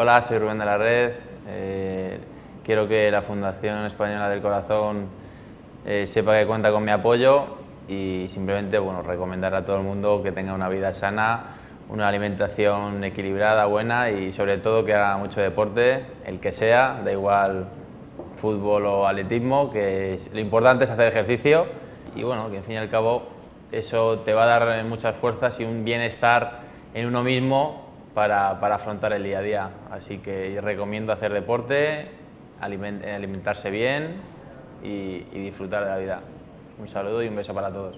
Hola, soy Rubén de la Red. Eh, quiero que la Fundación Española del Corazón eh, sepa que cuenta con mi apoyo y simplemente bueno, recomendar a todo el mundo que tenga una vida sana, una alimentación equilibrada, buena y sobre todo que haga mucho deporte, el que sea, da igual fútbol o atletismo, que lo importante es hacer ejercicio y bueno, que al fin y al cabo eso te va a dar muchas fuerzas y un bienestar en uno mismo para, afrontar el día a día. Así que recomiendo hacer deporte, alimentarse bien y disfrutar de la vida. Un saludo y un beso para todos.